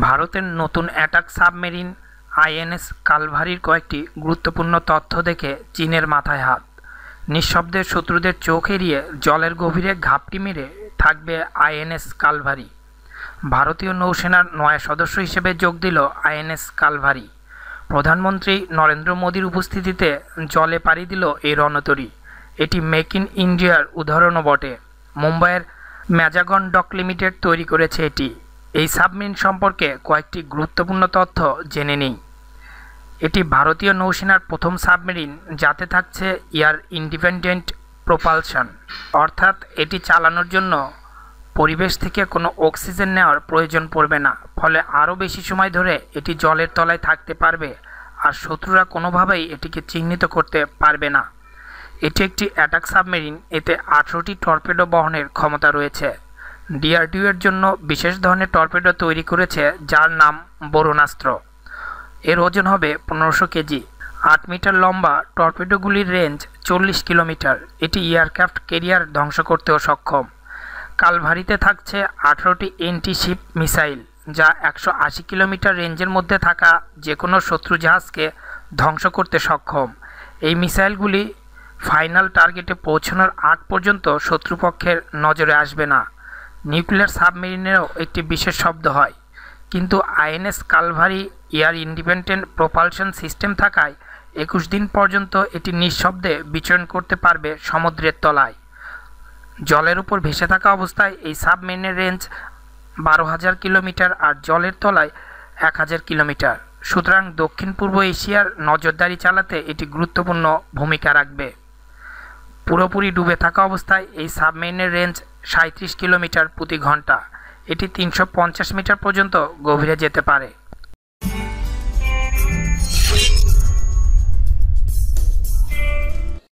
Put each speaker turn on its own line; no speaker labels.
ভারতের নতুন attack submarine INS কালভারির কয়েকটি গুরুত্বপূর্ণ তথ্য দেখে চীনের মাথায় হাত। নিঃশব্দে শত্রুদের চোখ এড়িয়ে জলের গভীরে ঘাপটি মেরে থাকবে আইএনএস কালভারি। ভারতীয় নৌসেনার নয়া সদস্য হিসেবে যোগ দিল আইএনএস কালভারি। প্রধানমন্ত্রী নরেন্দ্র মোদীর উপস্থিতিতে জলে পাড়ি দিল এই রণতরী। এটি মেক ইন ইন্ডিয়ার উদাহরণও বটে। মুম্বাইয়ের ম্যাজাগন ডক লিমিটেড তৈরি করেছে এটি। এই সাবমেরিন সম্পর্কে কয়েকটি গুরুত্বপূর্ণ তথ্য জেনে নিই। এটি ভারতীয় নৌসেনার প্রথম সাবমেরিন যাতে থাকছে এয়ার ইন্ডিপেন্ডেন্ট প্রোপালশন। অর্থাৎ এটি চালানোর জন্য পরিবেশ থেকে কোনো অক্সিজেন নেওয়ার প্রয়োজন পড়বে না, ফলে আরও বেশি সময় ধরে এটি জলের তলায় থাকতে পারবে আর শত্রুরা কোনোভাবেই এটিকে চিহ্নিত করতে পারবে না। এটি একটি অ্যাটাক সাবমেরিন, এতে আঠেরোটি টর্পেডো বহনের ক্ষমতা রয়েছে। ডিআরডিও এর জন্য বিশেষ ধরনের টর্পেডো তৈরি করেছে, যার নাম বরুণাস্ত্র। এর ওজন হবে পনেরোশো কেজি। আট মিটার লম্বা টর্পেডোগুলির রেঞ্জ চল্লিশ কিলোমিটার। এটি এয়ারক্রাফট কেরিয়ার ধ্বংস করতেও সক্ষম। কালভারিতে থাকছে আঠারোটি এন্টি শিপ মিসাইল, যা একশো আশি কিলোমিটার রেঞ্জের মধ্যে থাকা যে কোনো শত্রু জাহাজকে ধ্বংস করতে সক্ষম। এই মিসাইলগুলি ফাইনাল টার্গেটে পৌঁছানোর আগ পর্যন্ত শত্রুপক্ষের নজরে আসবে না। নিউক্লিয়ার সাবমেরিনেরও একটি বিশেষ শব্দ হয়। কিন্তু INS Kalvari air independent propulsion system থাকায় একুশ দিন পর্যন্ত এটি নিঃশব্দে বিচরণ করতে পারবে সমুদ্রের তলায়। জলের উপর ভেসে থাকা অবস্থায় এই সাবমেরিনের রেঞ্জ বারো হাজার কিলোমিটার আর জলের তলায় এক হাজার কিলোমিটার। সুতরাং দক্ষিণ পূর্ব এশিয়ার নজরদারি চালাতে এটি গুরুত্বপূর্ণ ভূমিকা রাখবে। পুরোপুরি ডুবে থাকা অবস্থায় এই সাবমেরিনের রেঞ্জ সাঁত্রিশ কিলোমিটার প্রতি ঘণ্টা। এটি তিনশো পঞ্চাশ মিটার পর্যন্ত গভীরে যেতে পারে।